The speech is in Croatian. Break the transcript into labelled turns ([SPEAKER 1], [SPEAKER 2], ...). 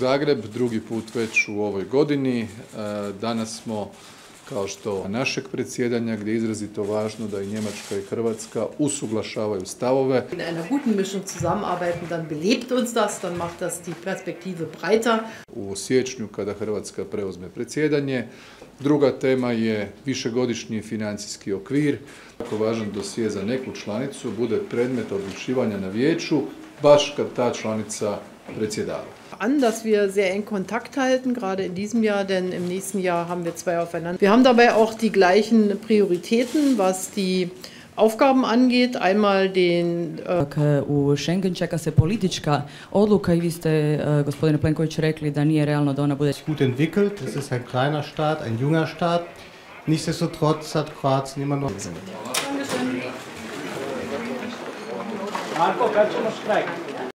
[SPEAKER 1] Zagreb, drugi put već u ovoj godini. E, danas smo kao što našeg predsjedanja gdje je izrazito važno da i Njemačka i Hrvatska usuglašavaju stavove.
[SPEAKER 2] In einer guten Mischung zusammenarbeiten, dann belebt uns das, dann macht das die Perspektive breiter.
[SPEAKER 1] U siječnju kada Hrvatska preuzme predsjedanje. Druga tema je višegodišnji financijski okvir. Tako važan dosije za neku članicu bude predmet odlučivanja na vijeću baš kad ta članica predsjedava.
[SPEAKER 2] An, dass wir sehr eng Kontakt halten, gerade in diesem Jahr, denn im nächsten Jahr haben wir zwei aufeinander. Wir haben dabei auch die gleichen Prioritäten, was die Aufgaben angeht, einmal den...
[SPEAKER 3] Äh u Schengen čeka se politička odluka i vi ste, uh, gospodine Plenković, rekli da nije realno da ona bude...
[SPEAKER 4] Gut entwickelt, es ist ein kleiner Staat, ein junger Staat. Nichtsdestotrotz hat Kroatien immer noch...
[SPEAKER 5] Marko, kad ćemo štrajk?